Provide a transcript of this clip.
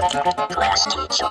Class teacher.